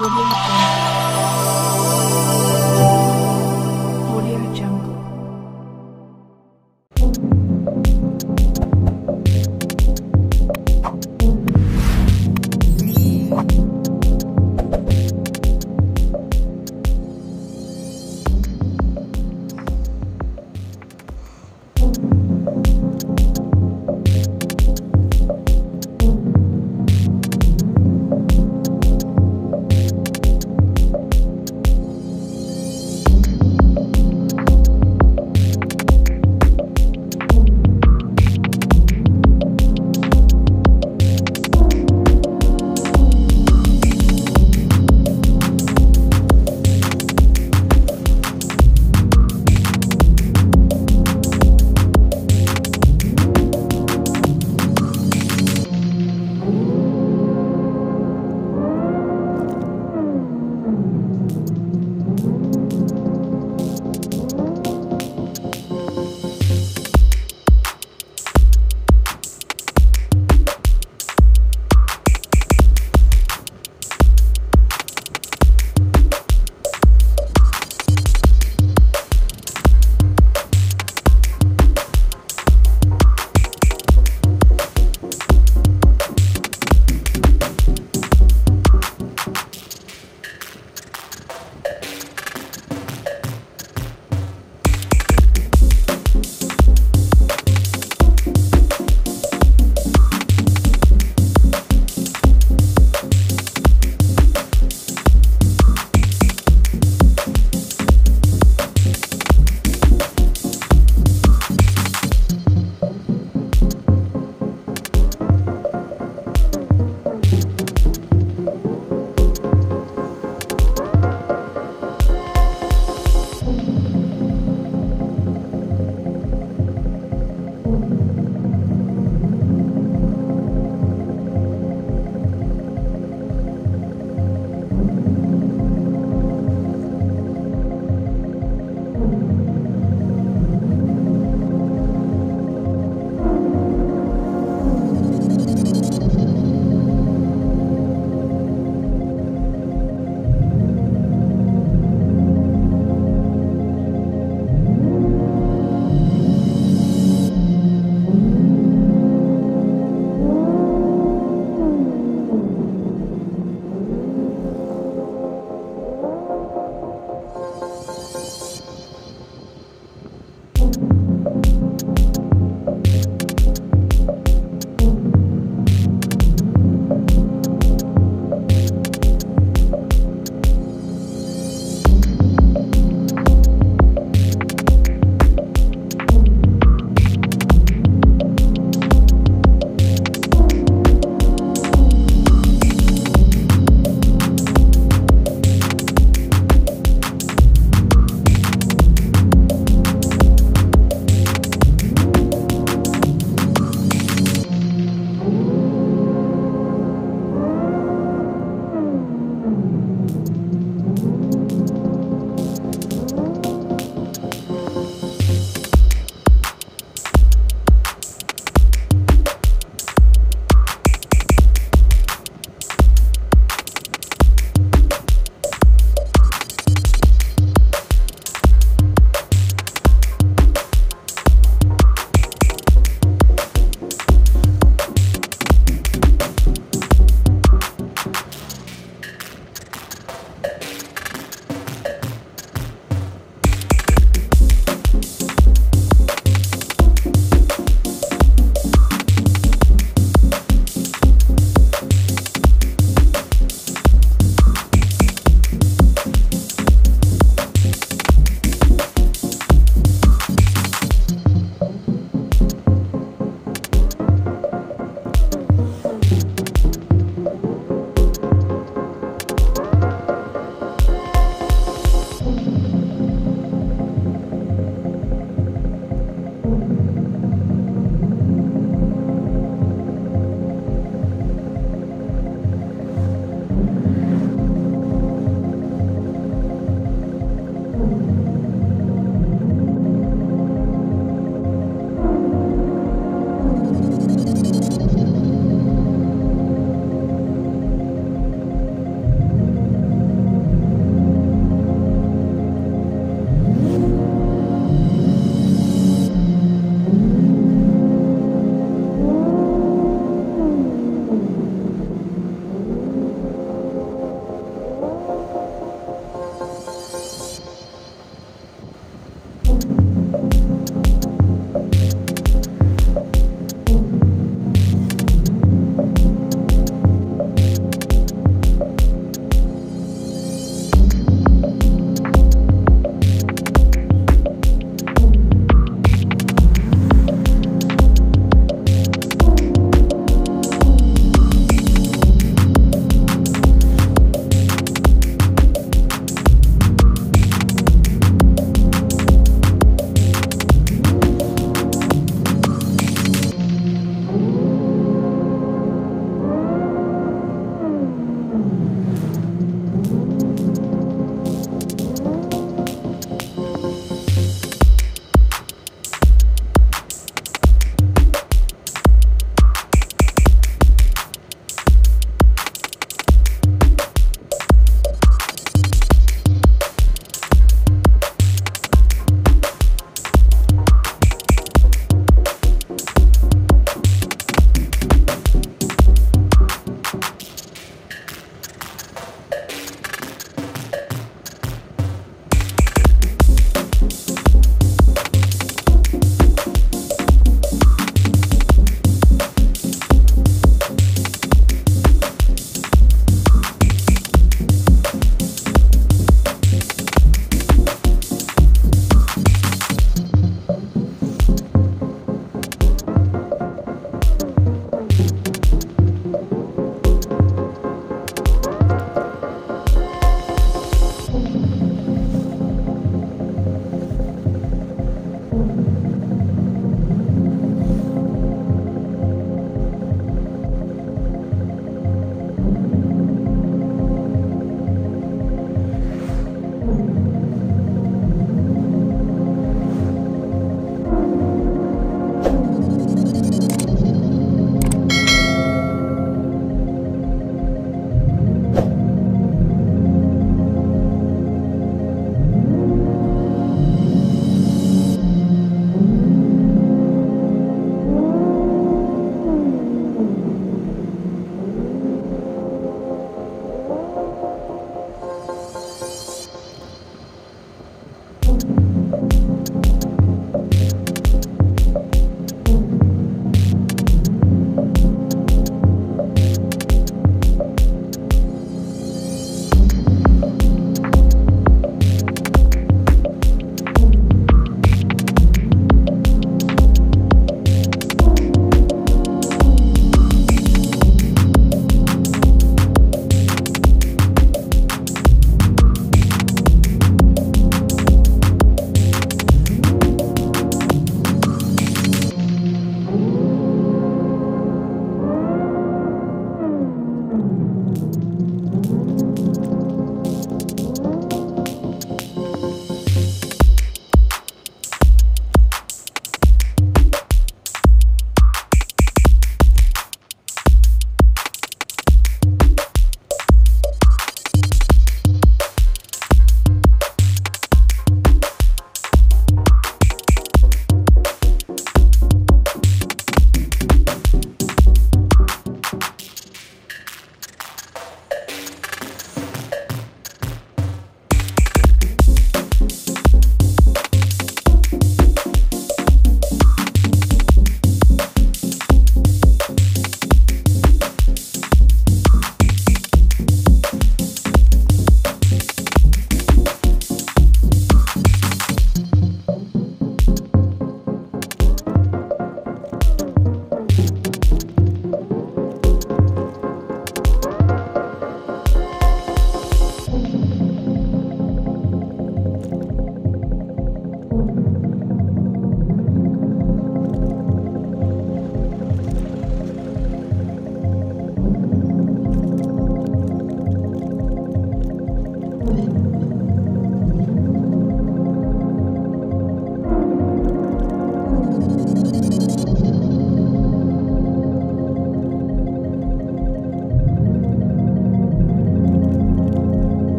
Audio